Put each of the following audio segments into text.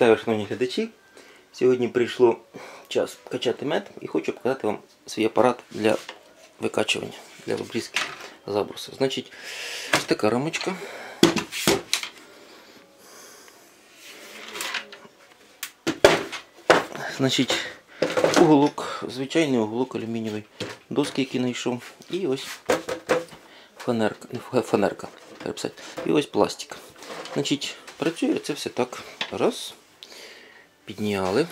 Вітаю, шановні глядачі. Сьогодні прийшло час качати мед і хочу показати вам свій апарат для викачування, для обрізки забрусу. Значить, ось така рамочка. Значить, уголок, звичайний уголок алюмінієвий, доски, які знайшов. І ось фанерка, не фанерка. І ось пластик. Значить, працює це все так. Раз. Підняли.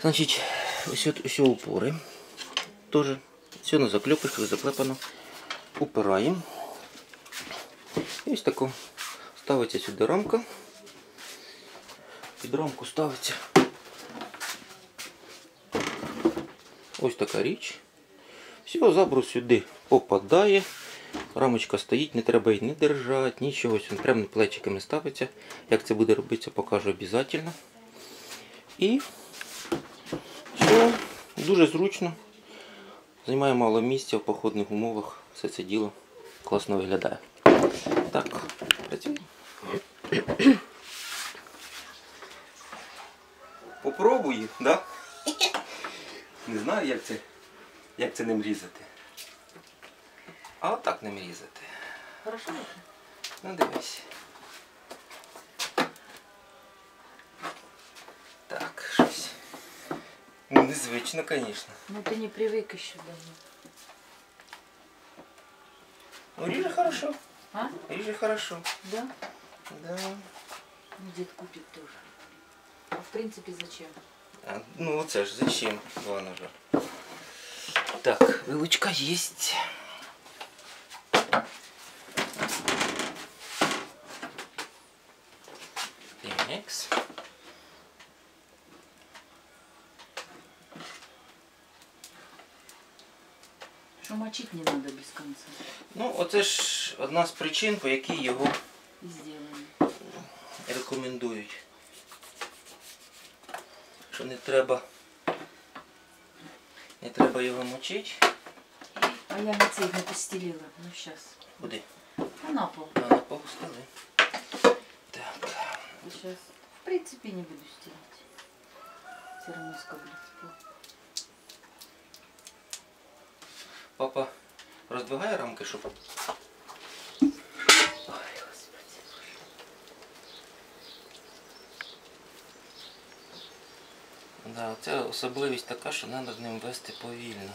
Значить, ось, ось упори. Тоже. Все на заклепочках заклепано. Упираємо. І ось тако ставиться сюди рамка. Під рамку ставиться ось така річ. Все, забрус сюди попадає. Рамочка стоїть, не треба її не держати, нічого. Він прямо плечиками ставиться. Як це буде робитися, покажу обов'язково. І все, дуже зручно. Займає мало місця в походних умовах. Все це діло класно виглядає. Так, працюємо. Попробую, да? Не знаю, як це, як це ним різати. А отак ним різати. Хорошо? Ну дивись. Так, щось. Ну, незвично, звісно. Ну ты не привык еще давно. Ну ріже хорошо. А? Ріже хорошо. Да? Да. Ну, дед купит тоже. А в принципе зачем? А, ну оце ж зачем два ножа? Так, вилочка есть. Тимекс. Что мочить не надо без конца. Ну, оце ж одна з причин, по якій його сделаем. рекомендують. Що не треба. Не треба його мочити. А я на цей не постелила. Ну сейчас. Куди? На пол. А, на пол стали. Так. Сейчас. В принципе не буду стелить. Все равно скоблится пол. Папа роздвигає рамки, щоб. Ой, господи. Да, це особливість така, що треба з ним вести повільно.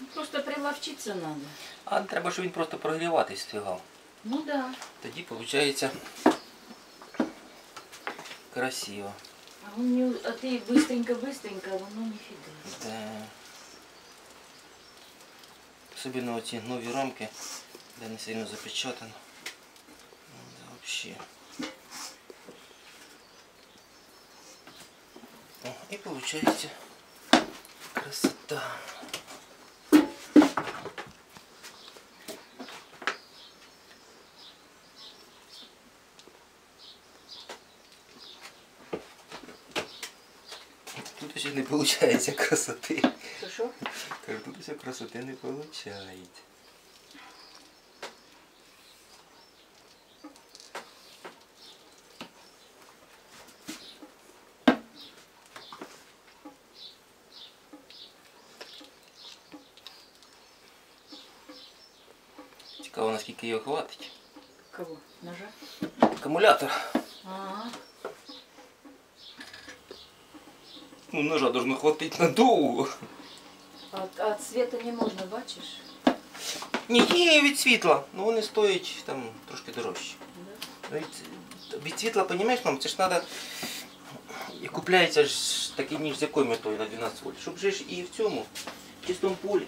Ну, просто приловчиться надо. А треба, щоб він просто прогріватись встигав. Ну да. Тоді виходить красиво. А, он не... а ты быстренько-быстренько, а воно нифига. Да. Особенно оці нові рамки, де не сильно запечатано. Ну, да, вообще. О, і получається красота. Тут ще не виходить красоти. Что, Кажу, тут все красоти не виходить. Цікаво, наскільки його хватить. Кого? Ножа? Акумулятор. Ну, ножа должно хватить надовго. А, а цвета не можна, бачиш? Ні, є від світла. Ну вони стоять там трошки дорожче. Да? Від, від світла, розумієш, мам, це ж треба. І купляється ж такий ніж з якою метою на 12 вольт. Щоб же ж і в цьому в чистому полі.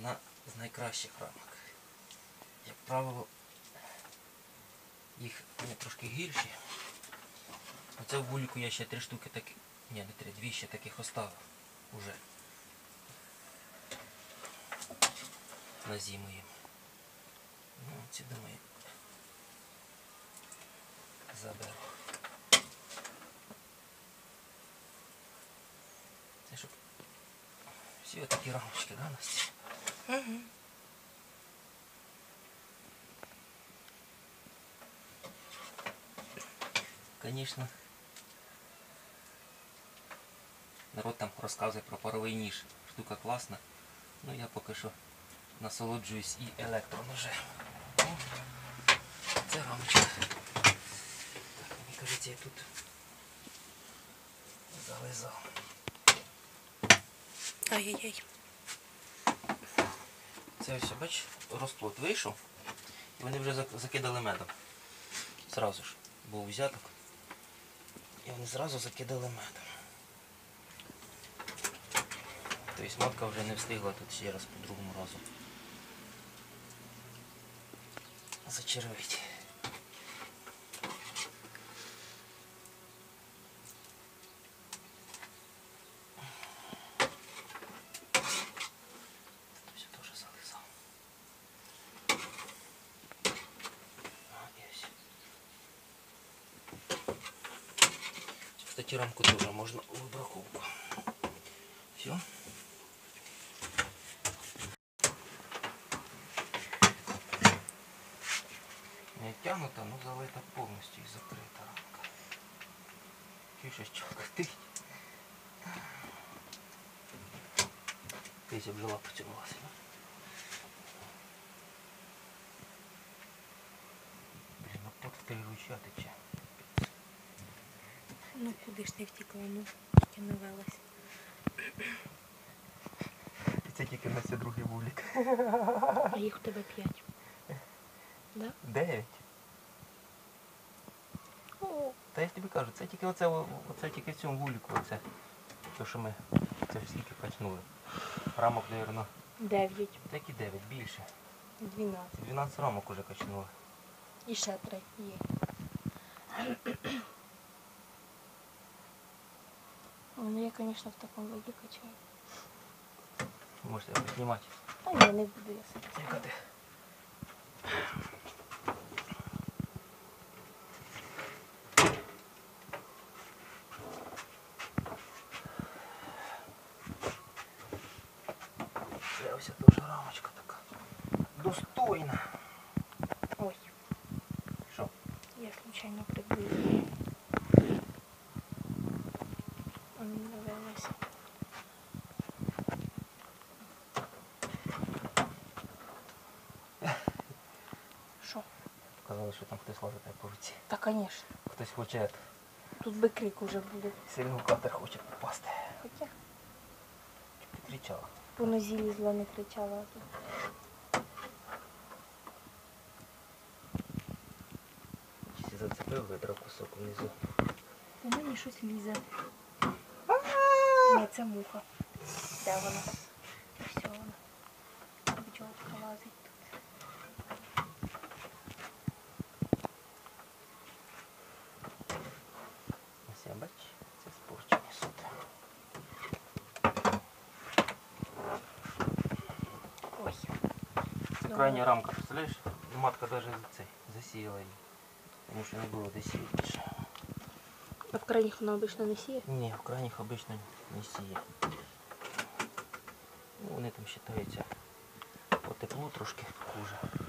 Одна з найкращих рамок. Як правило, їх трошки гірші. Оце в бульку я ще три штуки такі. Ні, не три, дві ще таких оставив уже. На зиму їм. Ну, ці думаю. Заберу. Це щоб всі отакі рамочки, да, Настя? Угу. Конечно. Народ там розказує про паровий ніж. Штука класна. Ну я поки що насолоджуюсь і електроножем. Ну, Це рамочка. Так, мені кажеться, я тут зализав. Ай-яй-яй. Це бач, розплод вийшов. І вони вже закидали медом. Зразу ж. Був взяток. І вони зразу закидали медом. Тобто матка вже не встигла тут ще раз по другому разу. Зачервить. Тут все теж зализав. А, і ось. Кстати, рамку теж можна у вибраховку. Все. Не тягнута, ну залита повністю і закрита рамка. Чуєш, що котить? Десь бджола поцілувалася. да? Блін, ну тут три руча тече. Ну куди ж ти втікла, ну, тільки навелась. Це тільки на це другий вулик. А їх у тебе п'ять. Да? Дев'ять. Та я ж тобі кажу, це тільки оце, оце тільки в цьому вулику, оце. То, що ми це ж скільки качнули. Рамок, мабуть, дев'ять, так і 9, більше. дванадцять. 12 рамок уже качнули. І ще три є. Ну я, конечно, в такому воді качаю. Можете піднімати. Та ні, не буду я. Тікати. Це ось теж рамочка така. Достойна. Ой, Що? я случайно приблизила. А не навелась. Що? Казали, що там хтось лазить по руці. Та, звісно. Хтось хоче Тут би крик уже буде. сильно в кадр хоче попасти. Хоча кричала. по нозі лізла, не кричала. а тут. Чи зацепив видра кусок внизу. У мене щось лізе. Ні, це муха. Де вона? Ось вона. Бджолка лазить тут. Ось я бач, це спорчені сути. Ой. Це Ну, крайня рамка, представляєш? Матка навіть цей, засіяла її. Тому що не було де сіяти. А в крайніх вона обично не сіє? Ні, в крайніх обично не сіє. Ну, вони там вважаються по теплу трошки хуже.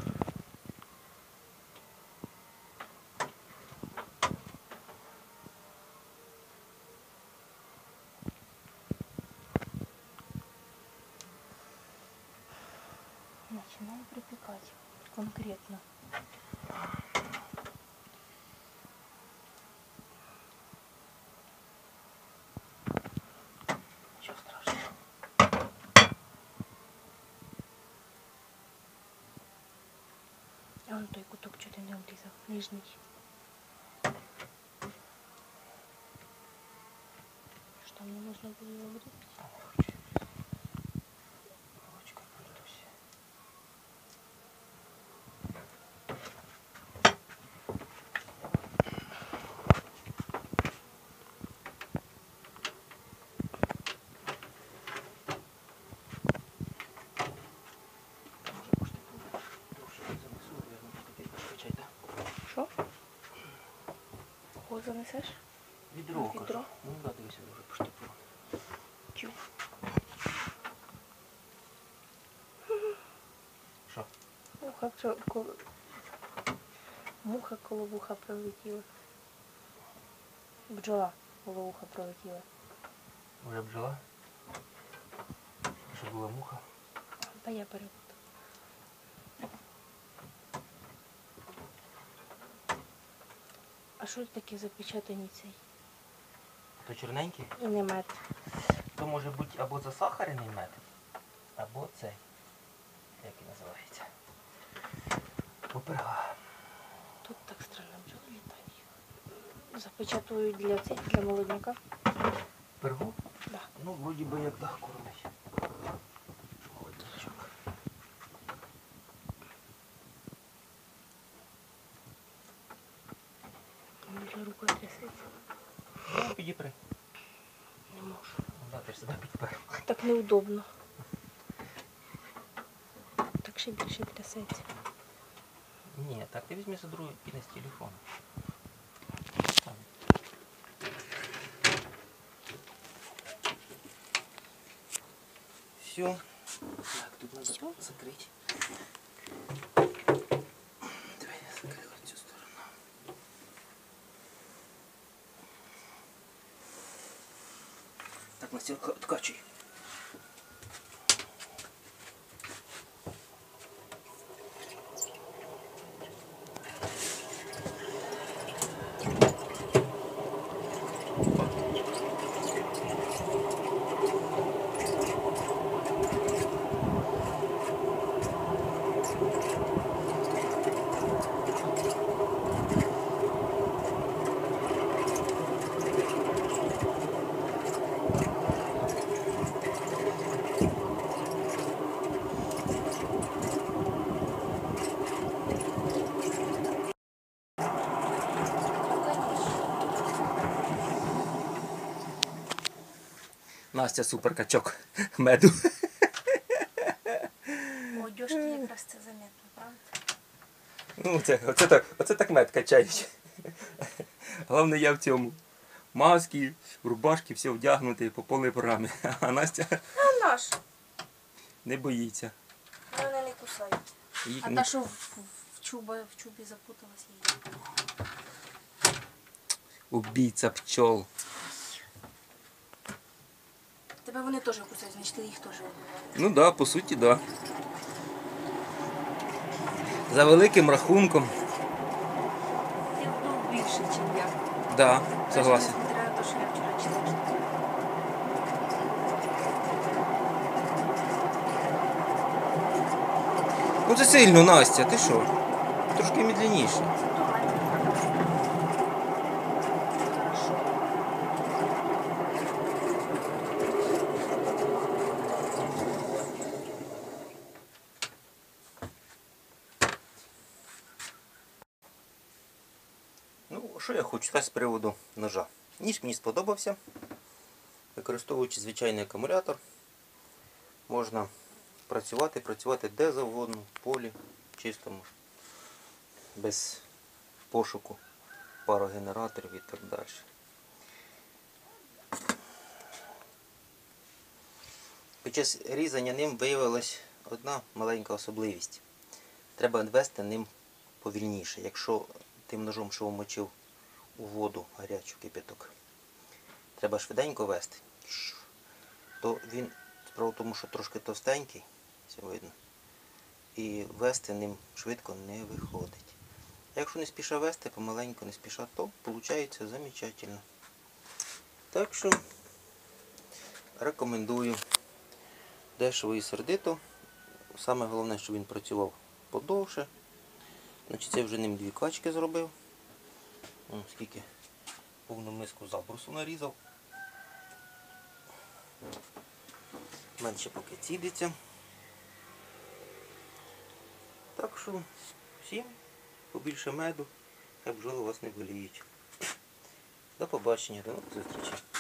А он той куток что-то не обрізав? Нижній. Що там не можна було обрізати? А, не хочу. Несеш? Відро, Відро? кажу. Ну да, дивися, вже поштопило. Чу. Що? Муха вчо- коло... Муха коло вуха пролетіла. Бджола коло вуха пролетіла. Вже бджола? Що була муха? Та я перепутала. А що таке запечатаний цей? То чорненький? І не мед. То може бути або засахарений мед, або цей. Як він називається? Поперга. Тут так странно бджоли літають. Запечатують для цих, для молодняка. Пергу? Да. Ну, вроді би як так Ну, підіпри. Не можу. Да, ти ж себе підпер. Так неудобно. Так ще більше трясеться. Ні, так ти візьми за другий кінець телефону. Там. Все. Так, тут надо закрыть. Так, Настя, откачуй. Настя супер качок меду. У одежки якраз це заметно, правда? Ну, це, оце, так, оце так мед качають. Головне, я в цьому. Маски, рубашки, все вдягнуті по повній програмі. А Настя А наш. не боїться. Мене не кусають. Їх А не- та, що в, в, чуба, в чубі запуталась її. Убійця пчол. Тебе вони теж кусають, значить ти їх теж вбиваєш. Ну да, по суті, да. За великим рахунком, Ти вдов більше, ніж я. да, согласен. Несмотря на те, що я вчора читала. Ну це сильно, Настя, ти що? Трошки медленніше. Хорошо. Ну, що я хочу сказати з приводу ножа. Ніж мені сподобався. Використовуючи звичайний акумулятор, можна працювати, працювати де завгодно, в полі, чистому, без пошуку парогенераторів і так далі. Під час різання ним виявилась одна маленька особливість. Треба вести ним повільніше. Якщо тим ножом, що вмочив у воду гарячу кипяток, треба швиденько вести, то він, справа тому, що трошки товстенький, це видно, і вести ним швидко не виходить. Якщо не спіша вести, помаленьку не спіша, то виходить замечательно. Так що рекомендую дешево і сердито. Саме головне, щоб він працював подовше. Значить, це вже ним дві качки зробив. О, скільки повну миску забрусу нарізав. Менше поки цідиться. Так що всім побільше меду, хай бджоли вас не боліють. До побачення, до нових зустрічей.